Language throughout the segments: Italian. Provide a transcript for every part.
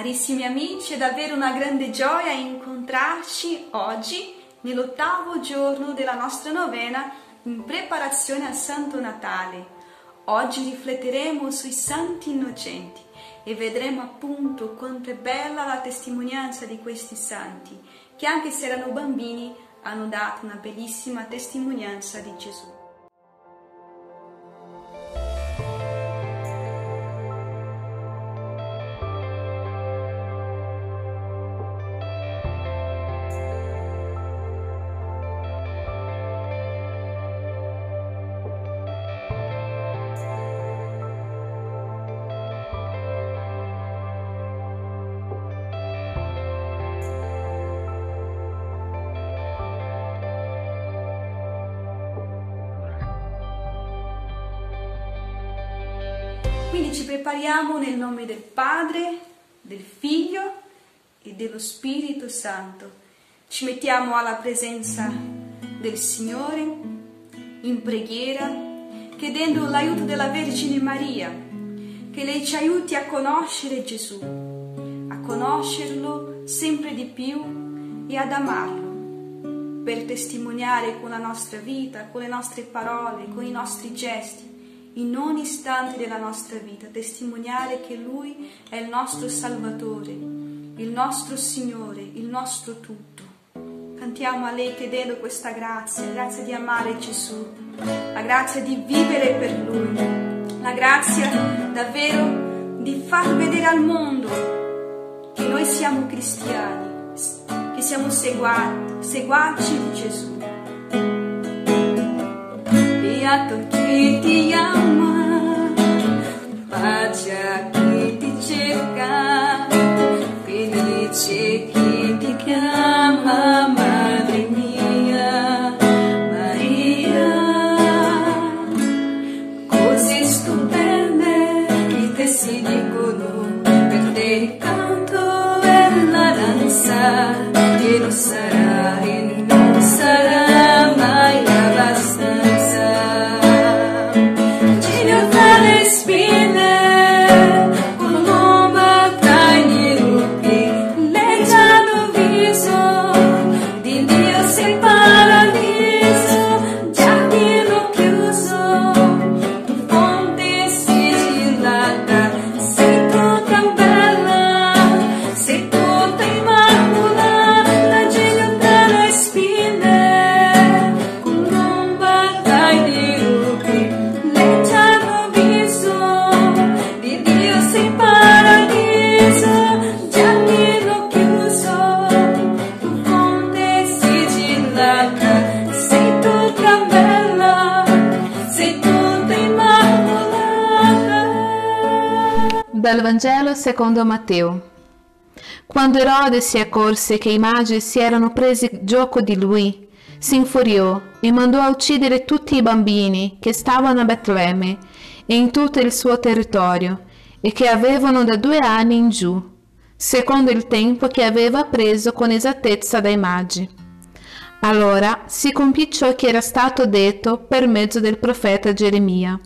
Carissimi amici, è davvero una grande gioia incontrarci oggi nell'ottavo giorno della nostra novena in preparazione al Santo Natale. Oggi rifletteremo sui santi innocenti e vedremo appunto quanto è bella la testimonianza di questi santi, che anche se erano bambini hanno dato una bellissima testimonianza di Gesù. Quindi ci prepariamo nel nome del Padre, del Figlio e dello Spirito Santo. Ci mettiamo alla presenza del Signore in preghiera, chiedendo l'aiuto della Vergine Maria, che lei ci aiuti a conoscere Gesù, a conoscerlo sempre di più e ad amarlo, per testimoniare con la nostra vita, con le nostre parole, con i nostri gesti in ogni istante della nostra vita, testimoniare che Lui è il nostro Salvatore, il nostro Signore, il nostro tutto. Cantiamo a Lei chiedendo questa grazia, la grazia di amare Gesù, la grazia di vivere per Lui, la grazia davvero di far vedere al mondo che noi siamo cristiani, che siamo seguaci, di Gesù. Beato chi ti ama, pace Dal Vangelo secondo Matteo. Quando Erode si accorse che i magi si erano presi gioco di lui, si infuriò e mandò a uccidere tutti i bambini che stavano a Betlemme e in tutto il suo territorio e che avevano da due anni in giù, secondo il tempo che aveva preso con esattezza dai magi. Allora si compì ciò che era stato detto per mezzo del profeta Geremia.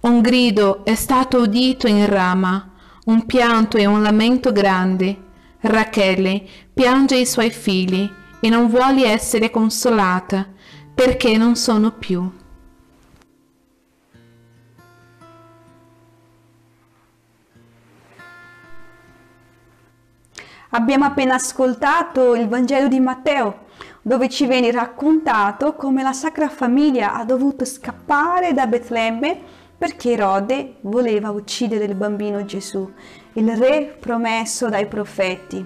Un grido è stato udito in Rama, un pianto e un lamento grande. Rachele piange i suoi figli e non vuole essere consolata perché non sono più. Abbiamo appena ascoltato il Vangelo di Matteo, dove ci viene raccontato come la Sacra Famiglia ha dovuto scappare da Betlemme perché Erode voleva uccidere il bambino Gesù, il re promesso dai profeti.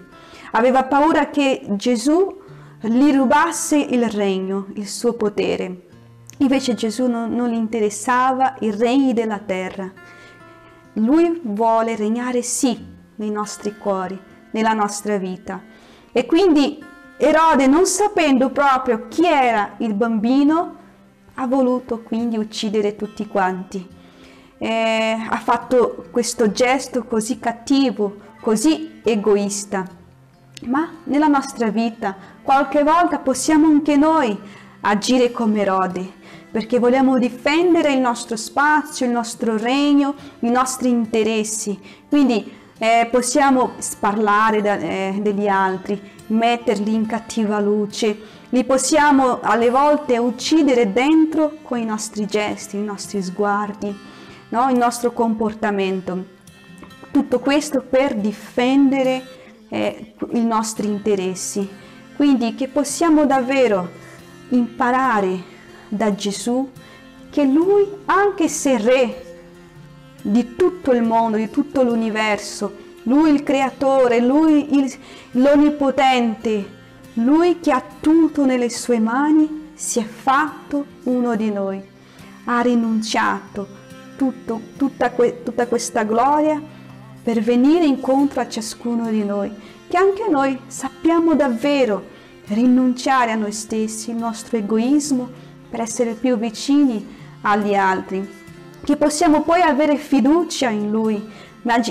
Aveva paura che Gesù gli rubasse il regno, il suo potere. Invece Gesù non, non gli interessava i regni della terra. Lui vuole regnare sì nei nostri cuori, nella nostra vita. E quindi Erode, non sapendo proprio chi era il bambino, ha voluto quindi uccidere tutti quanti. Eh, ha fatto questo gesto così cattivo, così egoista. Ma nella nostra vita qualche volta possiamo anche noi agire come Erode, perché vogliamo difendere il nostro spazio, il nostro regno, i nostri interessi. Quindi eh, possiamo parlare da, eh, degli altri, metterli in cattiva luce, li possiamo alle volte uccidere dentro con i nostri gesti, i nostri sguardi, no? il nostro comportamento. Tutto questo per difendere eh, i nostri interessi. Quindi che possiamo davvero imparare da Gesù che lui, anche se re di tutto il mondo, di tutto l'universo, lui il creatore, lui l'onnipotente, lui che ha tutto nelle sue mani, si è fatto uno di noi, ha rinunciato tutto, tutta, que, tutta questa gloria per venire incontro a ciascuno di noi, che anche noi sappiamo davvero rinunciare a noi stessi, il nostro egoismo, per essere più vicini agli altri, che possiamo poi avere fiducia in Lui.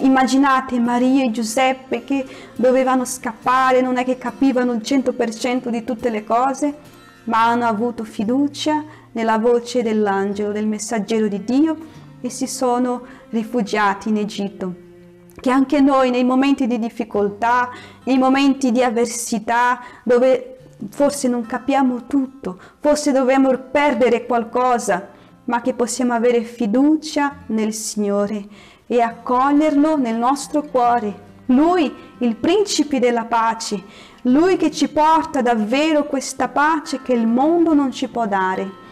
Immaginate Maria e Giuseppe che dovevano scappare, non è che capivano il 100% di tutte le cose, ma hanno avuto fiducia nella voce dell'angelo, del messaggero di Dio e si sono rifugiati in Egitto. Che anche noi nei momenti di difficoltà, nei momenti di avversità, dove forse non capiamo tutto, forse dobbiamo perdere qualcosa, ma che possiamo avere fiducia nel Signore e accoglierlo nel nostro cuore. Lui, il principe della pace, lui che ci porta davvero questa pace che il mondo non ci può dare.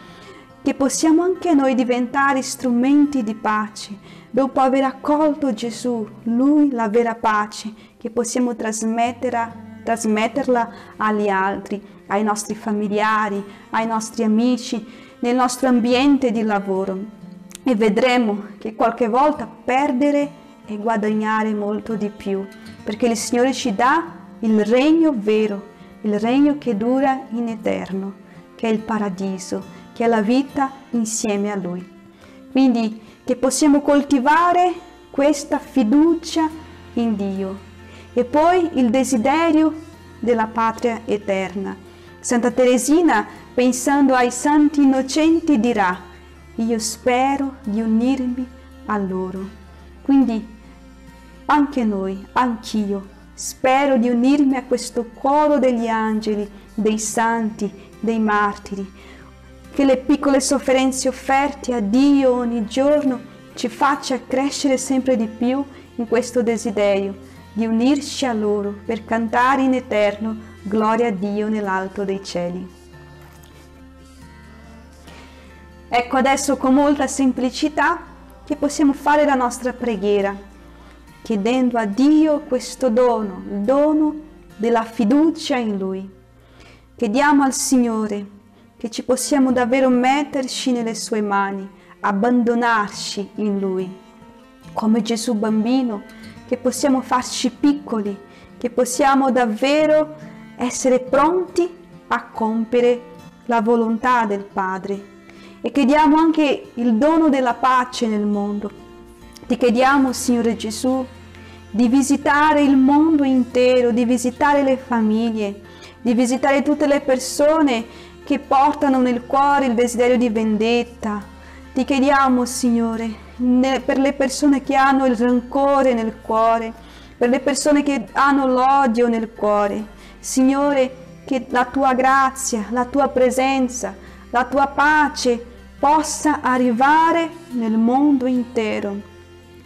Che possiamo anche noi diventare strumenti di pace, dopo aver accolto Gesù, lui la vera pace, che possiamo trasmetterla, agli altri, ai nostri familiari, ai nostri amici, nel nostro ambiente di lavoro. E vedremo che qualche volta perdere e guadagnare molto di più, perché il Signore ci dà il regno vero, il regno che dura in eterno, che è il paradiso, che è la vita insieme a Lui. Quindi che possiamo coltivare questa fiducia in Dio e poi il desiderio della patria eterna. Santa Teresina pensando ai santi innocenti dirà, io spero di unirmi a loro. Quindi anche noi, anch'io, spero di unirmi a questo coro degli angeli, dei santi, dei martiri, che le piccole sofferenze offerte a Dio ogni giorno ci faccia crescere sempre di più in questo desiderio di unirci a loro per cantare in eterno gloria a Dio nell'alto dei cieli. Ecco adesso con molta semplicità che possiamo fare la nostra preghiera, chiedendo a Dio questo dono, il dono della fiducia in Lui. Chiediamo al Signore che ci possiamo davvero metterci nelle sue mani, abbandonarci in Lui, come Gesù bambino, che possiamo farci piccoli, che possiamo davvero essere pronti a compiere la volontà del Padre e chiediamo anche il dono della pace nel mondo. Ti chiediamo, Signore Gesù, di visitare il mondo intero, di visitare le famiglie, di visitare tutte le persone che portano nel cuore il desiderio di vendetta. Ti chiediamo, Signore, per le persone che hanno il rancore nel cuore, per le persone che hanno l'odio nel cuore. Signore, che la tua grazia, la tua presenza, la tua pace possa arrivare nel mondo intero.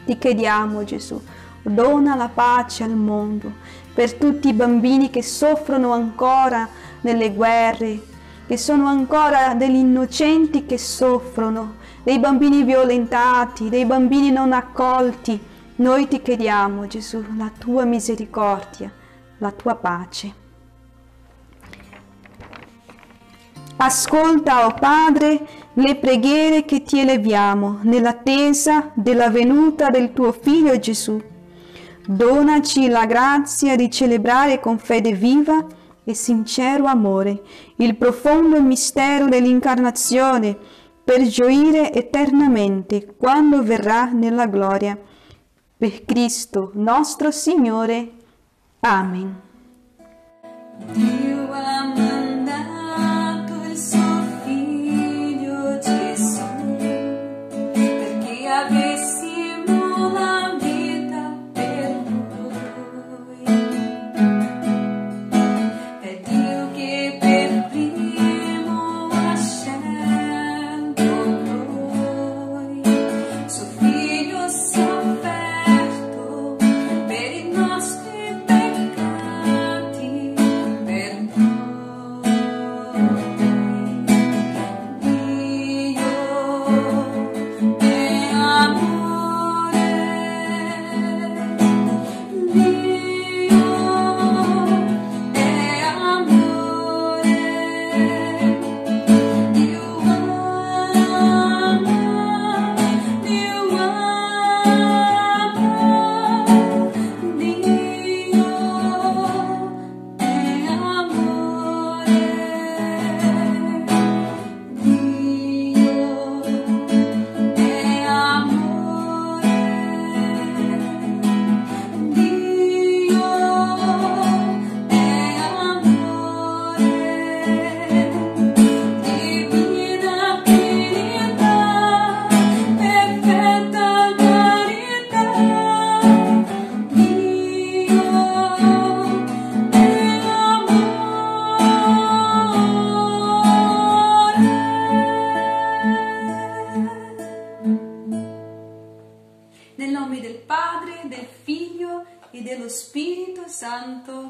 Ti chiediamo Gesù, dona la pace al mondo per tutti i bambini che soffrono ancora nelle guerre, che sono ancora degli innocenti che soffrono, dei bambini violentati, dei bambini non accolti. Noi ti chiediamo Gesù la tua misericordia, la tua pace. Ascolta, o oh Padre, le preghiere che ti eleviamo nell'attesa della venuta del tuo Figlio Gesù. Donaci la grazia di celebrare con fede viva e sincero amore il profondo mistero dell'incarnazione per gioire eternamente quando verrà nella gloria. Per Cristo nostro Signore. Amen. Figlio